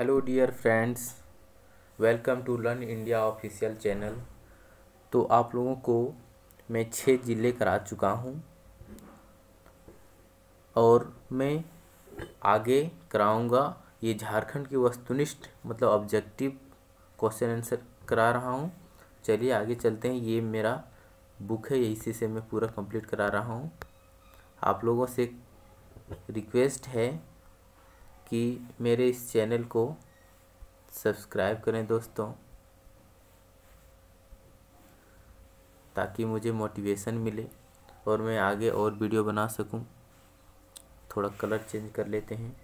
Hello dear friends welcome to learn India official channel तो आप लोगों को मैं छः ज़िले करा चुका हूँ और मैं आगे कराऊँगा। ये झारखंड की वस्तुनिष्ठ मतलब ऑब्जेक्टिव क्वेश्चन आंसर करा रहा हूँ। चलिए आगे चलते हैं। ये मेरा बुक है, इसी से मैं पूरा कंप्लीट करा रहा हूँ। आप लोगों से रिक्वेस्ट है कि मेरे इस चैनल को सब्सक्राइब करें दोस्तों, ताकि मुझे मोटिवेशन मिले और मैं आगे और वीडियो बना सकूँ। थोड़ा कलर चेंज कर लेते हैं।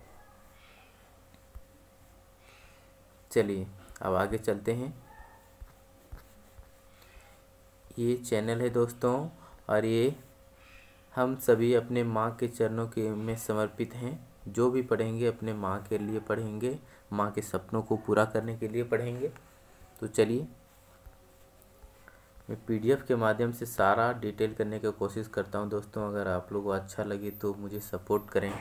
चलिए, अब आगे चलते हैं। ये चैनल है दोस्तों, और ये हम सभी अपने माँ के चरणों के में समर्पित हैं। जो भी पढ़ेंगे, अपने माँ के लिए पढ़ेंगे, माँ के सपनों को पूरा करने के लिए पढ़ेंगे। तो चलिए, मैं पीडीएफ के माध्यम से सारा डिटेल करने की कोशिश करता हूँ। दोस्तों, अगर आप लोगों को अच्छा लगे तो मुझे सपोर्ट करें।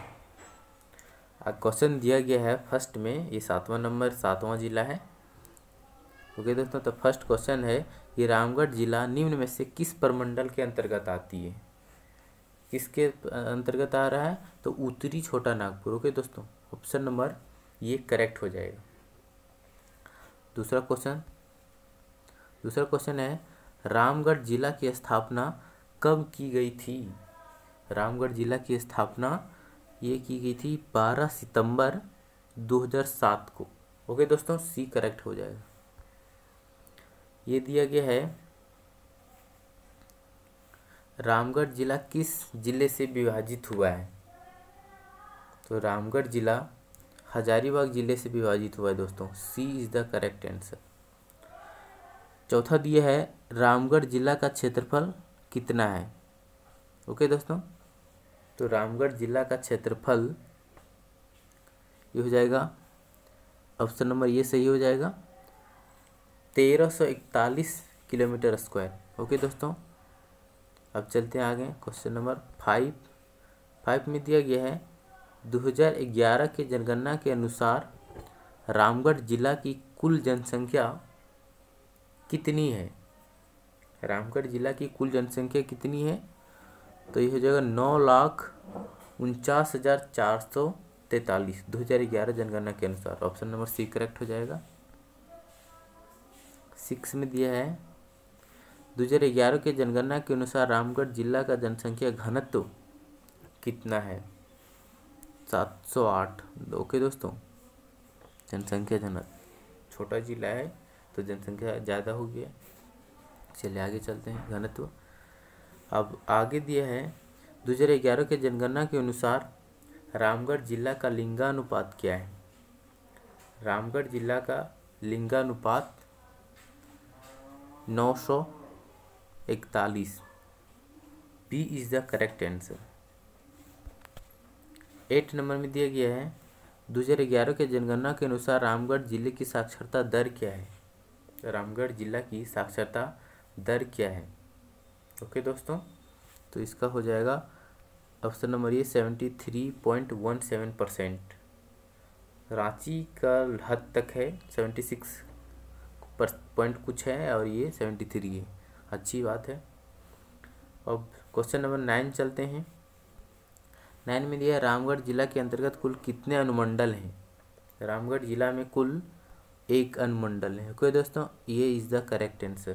क्वेश्चन दिया गया है फ़र्स्ट में, ये सातवां नंबर, सातवां जिला है। ओके दोस्तों तो फ़र्स्ट क्वेश्चन है ये रामगढ़ जिला निम्न में से किस प्रमंडल के अंतर्गत आती है? किसके अंतर्गत आ रहा है? तो उत्तरी छोटा नागपुर। ओके दोस्तों, ऑप्शन नंबर ये करेक्ट हो जाएगा। दूसरा क्वेश्चन। दूसरा क्वेश्चन है, रामगढ़ जिला की स्थापना कब की गई थी? रामगढ़ जिला की स्थापना ये की गई थी 12 सितंबर 2007 को। ओके दोस्तों, सी करेक्ट हो जाएगा। ये दिया गया है रामगढ़ जिला किस ज़िले से विभाजित हुआ है? तो रामगढ़ जिला हजारीबाग ज़िले से विभाजित हुआ है दोस्तों। C is the correct answer चौथा दिया है, रामगढ़ जिला का क्षेत्रफल कितना है? ओके दोस्तों तो रामगढ़ जिला का क्षेत्रफल ये हो जाएगा ऑप्शन नंबर ये सही हो जाएगा, तेरह सौ इकतालीस किलोमीटर स्क्वायर ओके दोस्तों अब चलते हैं आगे क्वेश्चन नंबर फाइव फाइव में दिया गया है 2011 के जनगणना के अनुसार रामगढ़ जिला की कुल जनसंख्या कितनी है? रामगढ़ जिला की कुल जनसंख्या कितनी है? तो ये हो जाएगा नौ लाख उनचास हज़ार चार सौ तैतालीस। दो हज़ार ग्यारह जनगणना के अनुसार। ऑप्शन नंबर सी करेक्ट हो जाएगा। सिक्स में दिया है दो हज़ार ग्यारह के जनगणना के अनुसार रामगढ़ जिला का जनसंख्या घनत्व कितना है? सात सौ आठ। ओके दोस्तों, जनसंख्या घनत्व छोटा जिला है तो जनसंख्या ज़्यादा हो गया। चलिए आगे चलते हैं, घनत्व। अब आगे दिया है, दो हज़ार ग्यारह के जनगणना के अनुसार रामगढ़ जिला का लिंगानुपात क्या है? रामगढ़ जिला का लिंगानुपात नौ सौ इकतालीस। B is the correct answer at number में दिया गया है, दो हज़ार ग्यारह के जनगणना के अनुसार रामगढ़ ज़िले की साक्षरता दर क्या है? रामगढ़ जिला की साक्षरता दर क्या है? ओके दोस्तों तो इसका हो जाएगा ऑप्शन नंबर ये seventy three point one seven percent. Ranchi का हद तक है, सेवेंटी सिक्स पॉइंट कुछ है और ये सेवेंटी थ्री है। अच्छी बात है। अब क्वेश्चन नंबर नाइन चलते हैं। नाइन में दिया रामगढ़ जिला के अंतर्गत कुल कितने अनुमंडल हैं? रामगढ़ जिला में कुल एक अनुमंडल है। ओके दोस्तों, ये is the correct answer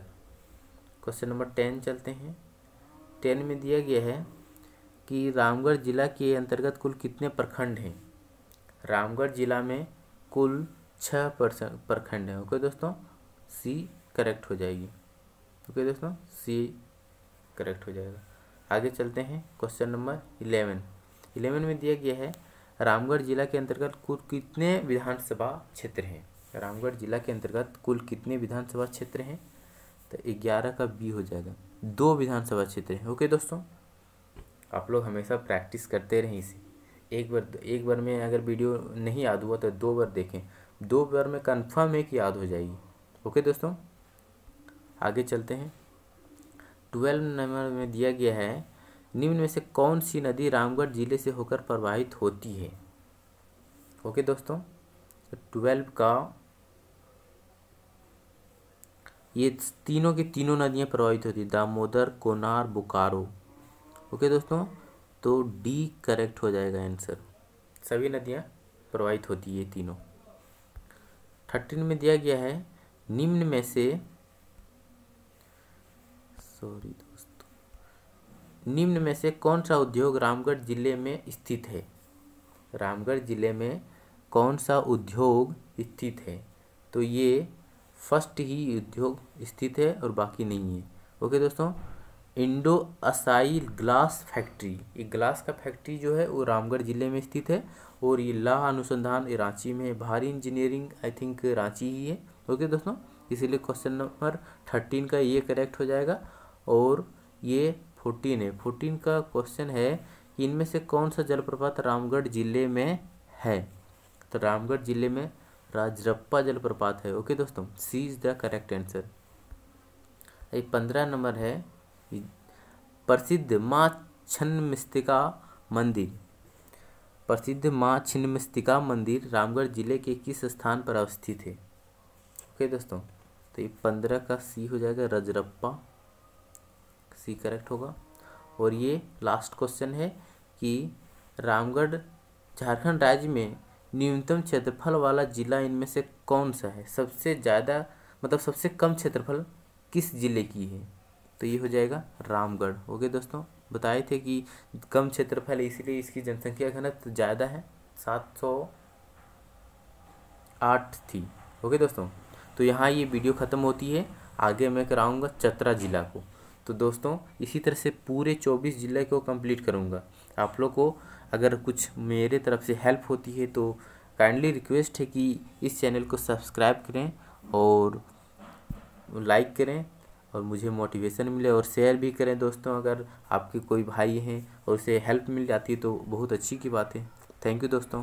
question number ten चलते हैं। टेन में दिया गया है कि रामगढ़ जिला के अंतर्गत कुल कितने प्रखंड हैं? रामगढ़ जिला में कुल छः प्रखंड हैं। ओके दोस्तों सी करेक्ट हो जाएगी। ओके दोस्तों सी करेक्ट हो जाएगा। आगे चलते हैं क्वेश्चन नंबर इलेवन इलेवन में दिया गया है, रामगढ़ जिला के अंतर्गत कुल कितने विधानसभा क्षेत्र हैं? रामगढ़ जिला के अंतर्गत कुल कितने विधानसभा क्षेत्र हैं? तो ग्यारह का बी हो जाएगा। दो विधानसभा क्षेत्र हैं। ओके दोस्तों, आप लोग हमेशा प्रैक्टिस करते रहें इसे। एक बार एक बार में अगर वीडियो नहीं याद हुआ तो दो बार देखें। दो बार में कन्फर्म है कि याद हो जाएगी। ओके दोस्तों आगे चलते हैं। ट्वेल्व नंबर में दिया गया है, निम्न में से कौन सी नदी रामगढ़ ज़िले से होकर प्रवाहित होती है? ओके दोस्तों ट्वेल्व का ये तीनों की तीनों नदियाँ प्रभावित होती है, दामोदर, कोनार, बोकारो। ओके दोस्तों तो डी करेक्ट हो जाएगा आंसर। सभी नदियाँ प्रभावित होती है तीनों। थर्टीन में दिया गया है, निम्न में से सॉरी दोस्तों। निम्न में से कौन सा उद्योग रामगढ़ ज़िले में स्थित है? रामगढ़ ज़िले में कौन सा उद्योग स्थित है? तो ये फ़र्स्ट ही उद्योग स्थित है और बाकी नहीं है। ओके दोस्तों, इंडो असाइल ग्लास फैक्ट्री। ये ग्लास का फैक्ट्री जो है वो रामगढ़ ज़िले में स्थित है और ये लाह अनुसंधान रांची में है। भारी इंजीनियरिंग, आई थिंक, रांची ही है। ओके दोस्तों, इसीलिए क्वेश्चन नंबर थर्टीन का ये करेक्ट हो जाएगा। और ये फोर्टीन है। फोर्टीन का क्वेश्चन है कि इनमें से कौन सा जलप्रपात रामगढ़ ज़िले में है? तो रामगढ़ ज़िले में राजरप्पा जलप्रपात है। ओके दोस्तों C is the correct answer ये पंद्रह नंबर है। प्रसिद्ध माँ छन्नमस्तिका मंदिर। प्रसिद्ध माँ छिन्नमस्तिका मंदिर रामगढ़ ज़िले के किस स्थान पर अवस्थित है? ओके दोस्तों तो ये पंद्रह का सी हो जाएगा रजरप्पा। सी करेक्ट होगा। और ये लास्ट क्वेश्चन है कि रामगढ़ झारखंड राज्य में न्यूनतम क्षेत्रफल वाला जिला इनमें से कौन सा है? सबसे ज़्यादा मतलब सबसे कम क्षेत्रफल किस ज़िले की है? तो ये हो जाएगा रामगढ़। ओके दोस्तों, बताए थे कि कम क्षेत्रफल इसीलिए इसकी जनसंख्या घनत्व ज़्यादा है। सात सौ आठ थी। ओके दोस्तों तो यहाँ ये वीडियो ख़त्म होती है। आगे मैं कराऊँगा चतरा ज़िला को। तो दोस्तों, इसी तरह से पूरे चौबीस ज़िले को कंप्लीट करूँगा। आप लोग को अगर कुछ मेरे तरफ़ से हेल्प होती है तो काइंडली रिक्वेस्ट है कि इस चैनल को सब्सक्राइब करें और लाइक करें और मुझे मोटिवेशन मिले और शेयर भी करें दोस्तों। अगर आपके कोई भाई हैं और उसे हेल्प मिल जाती है तो बहुत अच्छी की बात है। थैंक यू दोस्तों।